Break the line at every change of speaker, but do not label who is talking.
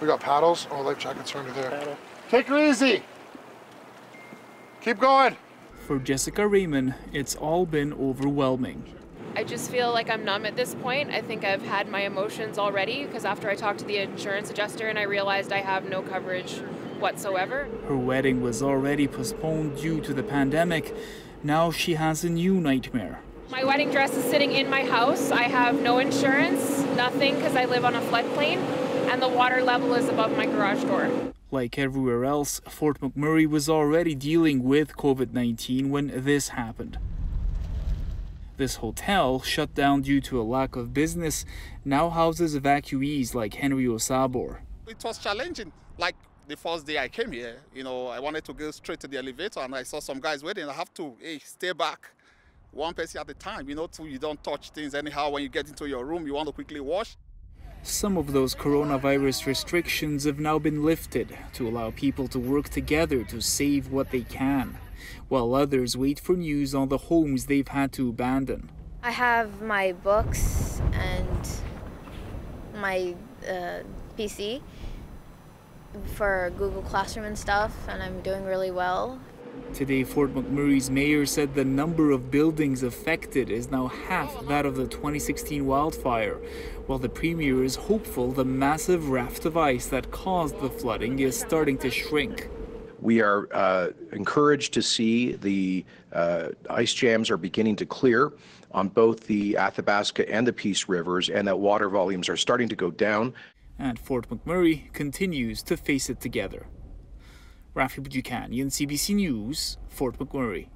We got paddles. Oh, life jackets are under there. Take her easy. Keep going.
For Jessica Raymond, it's all been overwhelming.
I just feel like I'm numb at this point. I think I've had my emotions already because after I talked to the insurance adjuster and I realized I have no coverage whatsoever.
Her wedding was already postponed due to the pandemic. Now she has a new nightmare.
My wedding dress is sitting in my house. I have no insurance, nothing because I live on a floodplain, and the water level is above my garage door.
Like everywhere else, Fort McMurray was already dealing with COVID 19 when this happened. This hotel, shut down due to a lack of business, now houses evacuees like Henry Osabor.
It was challenging. Like the first day I came here, you know, I wanted to go straight to the elevator and I saw some guys waiting. I have to, hey, stay back. One person at a time, you know, so you don't touch things anyhow. When you get into your room, you want to quickly wash.
Some of those coronavirus restrictions have now been lifted to allow people to work together to save what they can while others wait for news on the homes they've had to abandon.
I have my books and my uh, PC for Google Classroom and stuff, and I'm doing really well.
Today, Fort McMurray's mayor said the number of buildings affected is now half that of the 2016 wildfire, while the premier is hopeful the massive raft of ice that caused the flooding is starting to shrink.
We are uh, encouraged to see the uh, ice jams are beginning to clear on both the Athabasca and the Peace rivers, and that water volumes are starting to go down.
And Fort McMurray continues to face it together. Raffy Boudjikanian, CBC News, Fort McMurray.